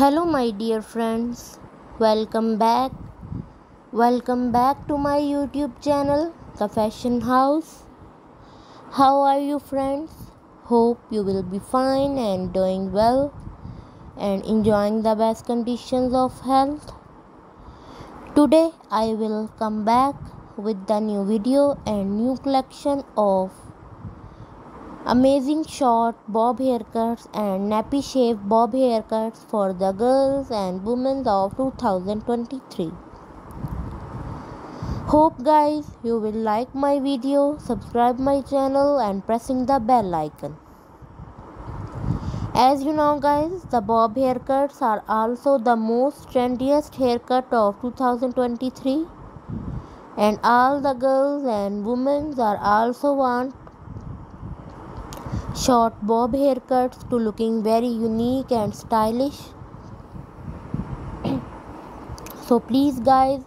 Hello, my dear friends. Welcome back. Welcome back to my YouTube channel, The Fashion House. How are you, friends? Hope you will be fine and doing well and enjoying the best conditions of health. Today, I will come back with the new video and new collection of Amazing short bob haircuts and nape shave bob haircuts for the girls and women of 2023. Hope guys you will like my video, subscribe my channel and pressing the bell icon. As you know guys, the bob haircuts are also the most trendiest haircut of 2023 and all the girls and women are also want short bob haircuts to looking very unique and stylish. So please guys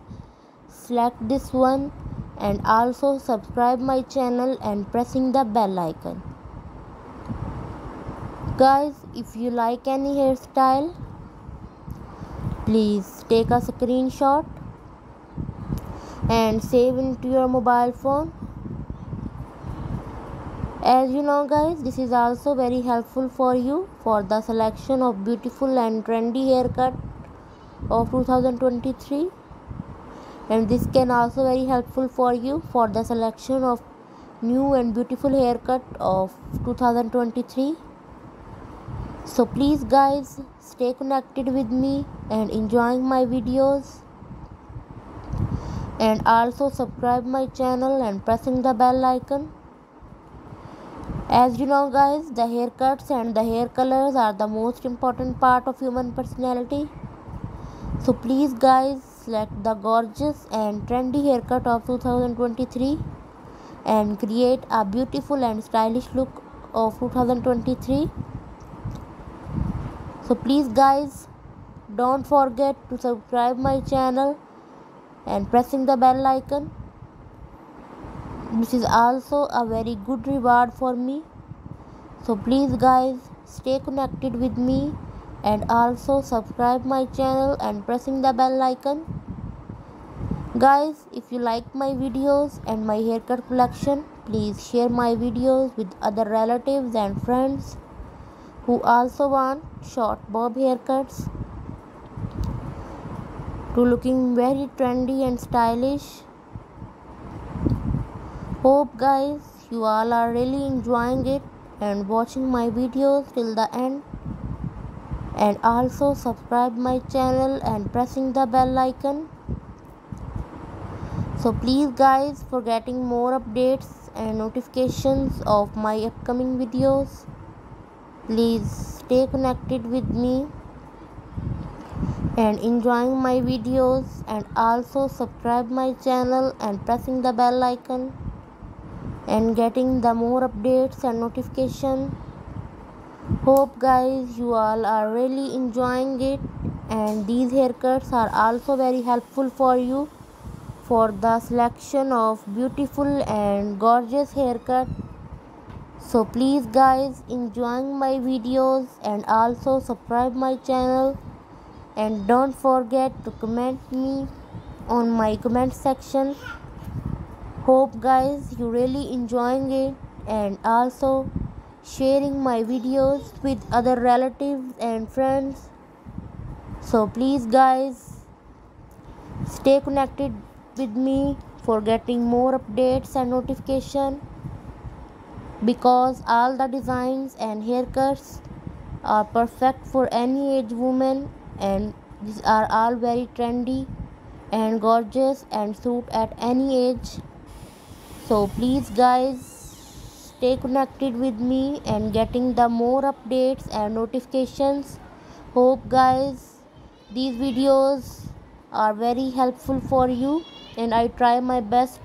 select this one and also subscribe my channel and pressing the bell icon. Guys if you like any hairstyle please take a screenshot and save into your mobile phone as you know guys this is also very helpful for you for the selection of beautiful and trendy haircut of 2023 and this can also very helpful for you for the selection of new and beautiful haircut of 2023 so please guys stay connected with me and enjoying my videos. And also subscribe my channel and pressing the bell icon as you know guys, the haircuts and the hair colors are the most important part of human personality. So please guys, select the gorgeous and trendy haircut of 2023 and create a beautiful and stylish look of 2023. So please guys, don't forget to subscribe my channel and pressing the bell icon this is also a very good reward for me. So please guys stay connected with me and also subscribe my channel and pressing the bell icon. Guys if you like my videos and my haircut collection please share my videos with other relatives and friends who also want short bob haircuts to looking very trendy and stylish Hope guys you all are really enjoying it and watching my videos till the end. And also subscribe my channel and pressing the bell icon. So please guys for getting more updates and notifications of my upcoming videos please stay connected with me and enjoying my videos. And also subscribe my channel and pressing the bell icon and getting the more updates and notification. Hope guys you all are really enjoying it and these haircuts are also very helpful for you for the selection of beautiful and gorgeous haircut. So please guys enjoying my videos and also subscribe my channel. And don't forget to comment me on my comment section hope guys you really enjoying it and also sharing my videos with other relatives and friends. So please guys stay connected with me for getting more updates and notification because all the designs and haircuts are perfect for any age woman and these are all very trendy and gorgeous and suit at any age so please guys stay connected with me and getting the more updates and notifications. Hope guys these videos are very helpful for you and i try my best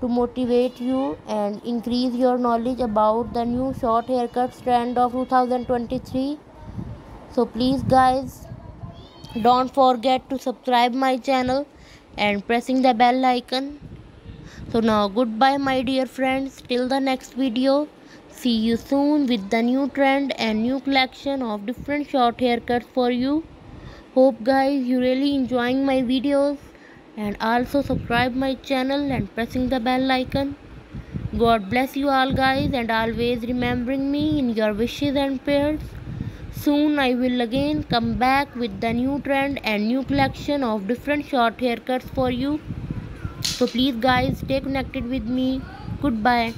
to motivate you and increase your knowledge about the new short haircuts trend of 2023 so please guys don't forget to subscribe my channel and pressing the bell icon so now goodbye my dear friends. Till the next video. See you soon with the new trend and new collection of different short haircuts for you. hope guys you really enjoying my videos. And also subscribe my channel and pressing the bell icon. God bless you all guys and always remembering me in your wishes and prayers. Soon i will again come back with the new trend and new collection of different short haircuts for you so please guys stay connected with me. Goodbye